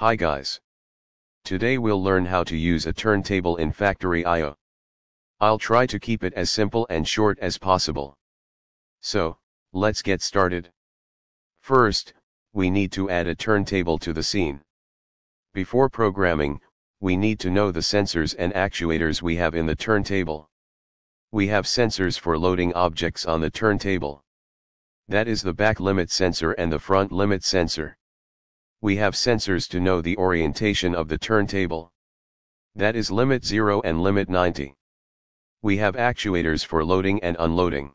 Hi guys. Today we'll learn how to use a turntable in Factory IO. I'll try to keep it as simple and short as possible. So, let's get started. First, we need to add a turntable to the scene. Before programming, we need to know the sensors and actuators we have in the turntable. We have sensors for loading objects on the turntable. That is the back limit sensor and the front limit sensor. We have sensors to know the orientation of the turntable. That is limit 0 and limit 90. We have actuators for loading and unloading.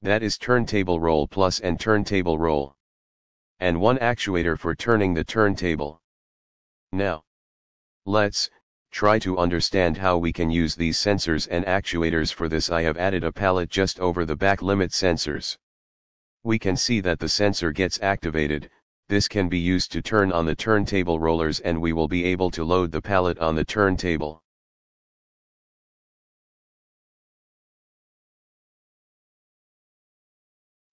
That is turntable roll plus and turntable roll. And one actuator for turning the turntable. Now, let's try to understand how we can use these sensors and actuators for this I have added a pallet just over the back limit sensors. We can see that the sensor gets activated, this can be used to turn on the turntable rollers and we will be able to load the pallet on the turntable.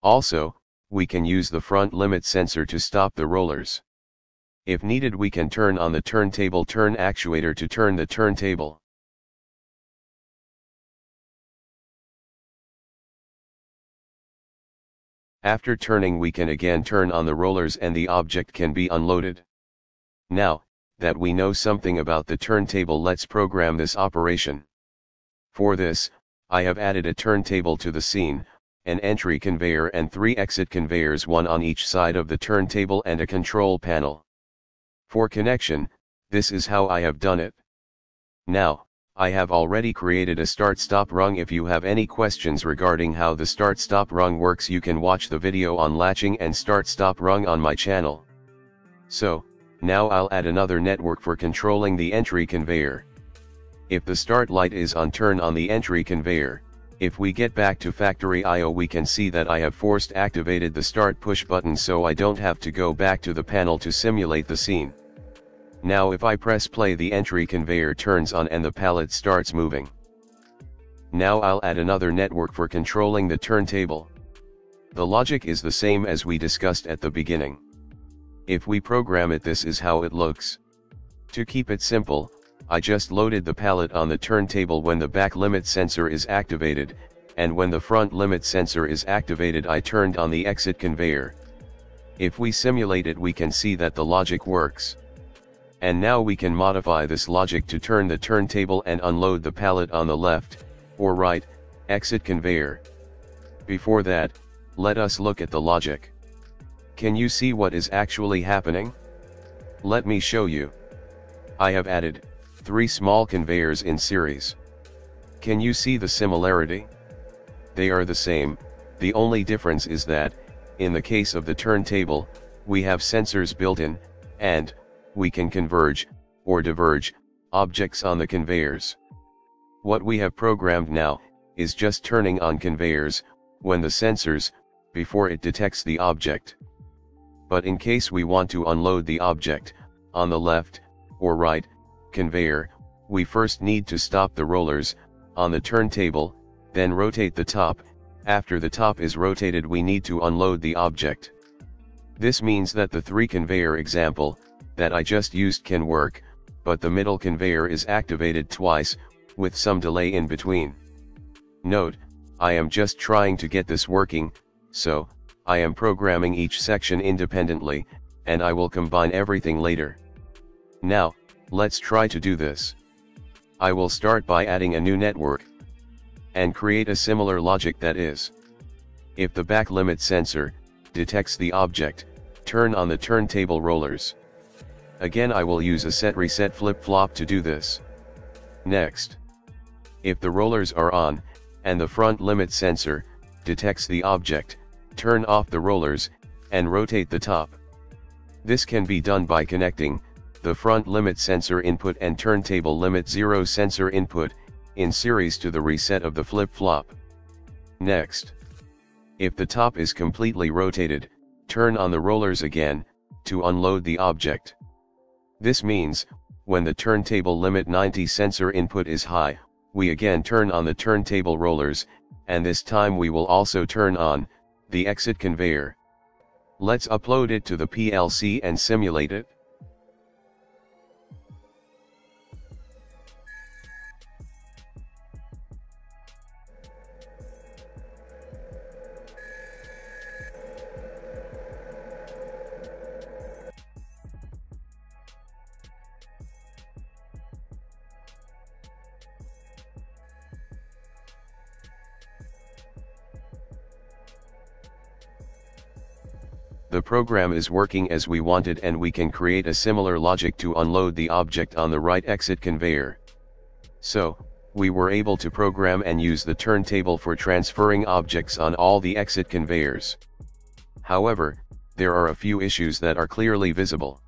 Also, we can use the front limit sensor to stop the rollers. If needed we can turn on the turntable turn actuator to turn the turntable. After turning we can again turn on the rollers and the object can be unloaded. Now, that we know something about the turntable let's program this operation. For this, I have added a turntable to the scene, an entry conveyor and three exit conveyors one on each side of the turntable and a control panel. For connection, this is how I have done it. Now, I have already created a start-stop rung if you have any questions regarding how the start-stop rung works you can watch the video on latching and start-stop rung on my channel. So, now I'll add another network for controlling the entry conveyor. If the start light is on turn on the entry conveyor, if we get back to factory IO we can see that I have forced activated the start push button so I don't have to go back to the panel to simulate the scene. Now if I press play the entry conveyor turns on and the pallet starts moving. Now I'll add another network for controlling the turntable. The logic is the same as we discussed at the beginning. If we program it this is how it looks. To keep it simple, I just loaded the pallet on the turntable when the back limit sensor is activated, and when the front limit sensor is activated I turned on the exit conveyor. If we simulate it we can see that the logic works. And now we can modify this logic to turn the turntable and unload the pallet on the left, or right, exit conveyor. Before that, let us look at the logic. Can you see what is actually happening? Let me show you. I have added, three small conveyors in series. Can you see the similarity? They are the same, the only difference is that, in the case of the turntable, we have sensors built in, and, we can converge, or diverge, objects on the conveyors. What we have programmed now, is just turning on conveyors, when the sensors, before it detects the object. But in case we want to unload the object, on the left, or right, conveyor, we first need to stop the rollers, on the turntable, then rotate the top, after the top is rotated we need to unload the object. This means that the three conveyor example, that I just used can work, but the middle conveyor is activated twice, with some delay in between. Note, I am just trying to get this working, so, I am programming each section independently, and I will combine everything later. Now, Let's try to do this. I will start by adding a new network. And create a similar logic that is. If the back limit sensor, detects the object, turn on the turntable rollers. Again I will use a set reset flip-flop to do this. Next. If the rollers are on, and the front limit sensor, detects the object, turn off the rollers, and rotate the top. This can be done by connecting, the front limit sensor input and turntable limit 0 sensor input, in series to the reset of the flip-flop. Next. If the top is completely rotated, turn on the rollers again, to unload the object. This means, when the turntable limit 90 sensor input is high, we again turn on the turntable rollers, and this time we will also turn on, the exit conveyor. Let's upload it to the PLC and simulate it. The program is working as we wanted and we can create a similar logic to unload the object on the right exit conveyor. So, we were able to program and use the turntable for transferring objects on all the exit conveyors. However, there are a few issues that are clearly visible.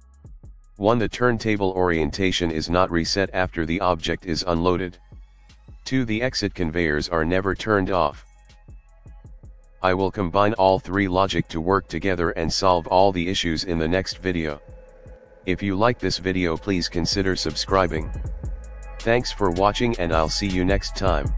1. The turntable orientation is not reset after the object is unloaded. 2. The exit conveyors are never turned off. I will combine all three logic to work together and solve all the issues in the next video. If you like this video please consider subscribing. Thanks for watching and I'll see you next time.